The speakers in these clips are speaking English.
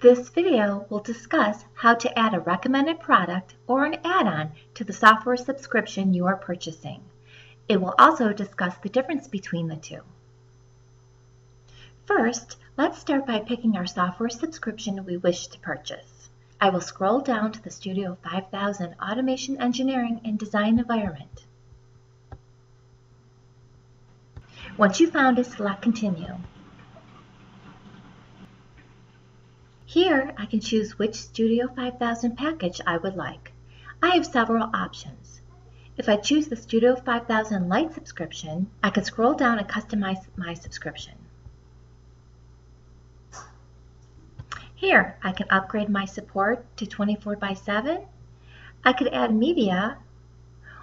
This video will discuss how to add a recommended product or an add-on to the software subscription you are purchasing. It will also discuss the difference between the two. First, let's start by picking our software subscription we wish to purchase. I will scroll down to the Studio 5000 Automation Engineering and Design environment. Once you found it, select Continue. Here, I can choose which Studio 5000 package I would like. I have several options. If I choose the Studio 5000 Lite subscription, I can scroll down and customize my subscription. Here, I can upgrade my support to 24 by 7. I could add media,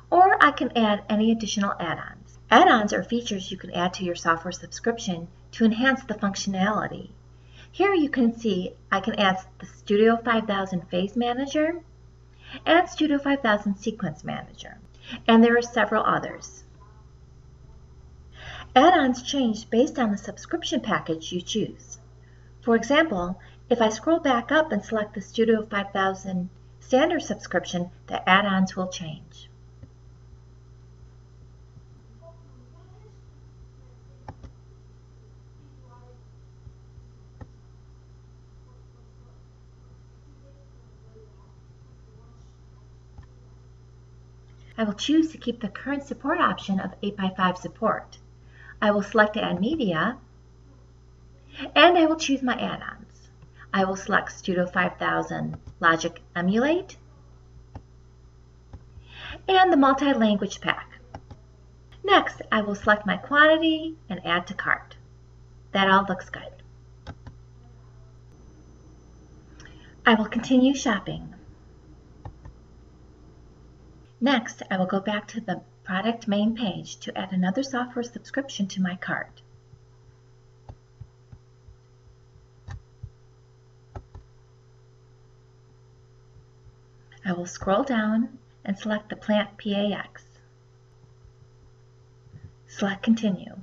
or I can add any additional add-ons. Add-ons are features you can add to your software subscription to enhance the functionality. Here you can see I can add the Studio 5000 Phase Manager and Studio 5000 Sequence Manager, and there are several others. Add-ons change based on the subscription package you choose. For example, if I scroll back up and select the Studio 5000 standard subscription, the add-ons will change. I will choose to keep the current support option of 8x5 support. I will select Add Media, and I will choose my add-ons. I will select Studio 5000 Logix Emulate and the multi-language pack. Next, I will select my quantity and add to cart. That all looks good. I will continue shopping. Next, I will go back to the product main page to add another software subscription to my cart. I will scroll down and select the PlantPAx. Select Continue.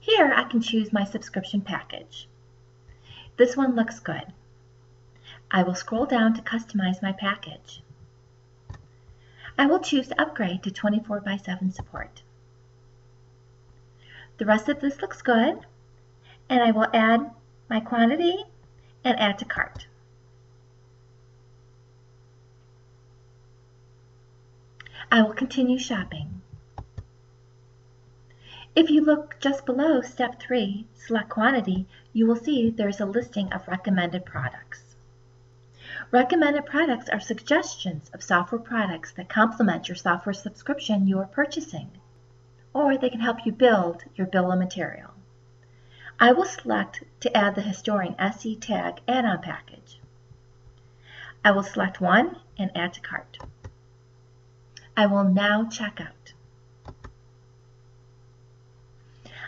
Here I can choose my subscription package. This one looks good. I will scroll down to customize my package. I will choose to upgrade to 24 by 7 support. The rest of this looks good, and I will add my quantity and add to cart. I will continue shopping. If you look just below step 3, select quantity, you will see there is a listing of recommended products. Recommended products are suggestions of software products that complement your software subscription you are purchasing, or they can help you build your bill of material. I will select to add the Historian SE Tag add-on package. I will select one and add to cart. I will now check out.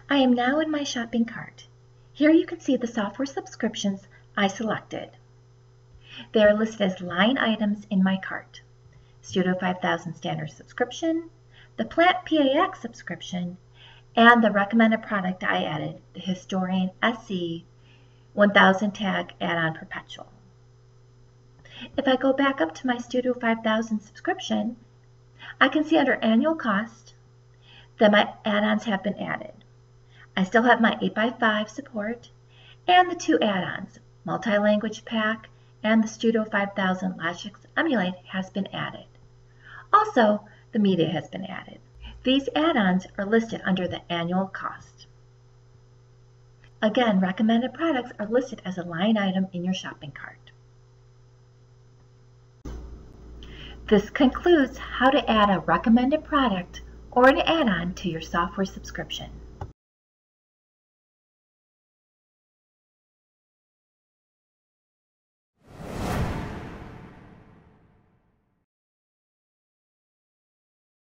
I am now in my shopping cart. Here you can see the software subscriptions I selected. They are listed as line items in my cart. Studio 5000 Standard subscription, the PlantPAx subscription, and the recommended product I added, the Historian SE 1000 Tag Add-on Perpetual. If I go back up to my Studio 5000 subscription, I can see under annual cost that my add-ons have been added. I still have my 8x5 support and the two add-ons, Multi-Language Pack and the Studio 5000 Logix Emulate has been added. Also, the media has been added. These add-ons are listed under the annual cost. Again, recommended products are listed as a line item in your shopping cart. This concludes how to add a recommended product or an add-on to your software subscription.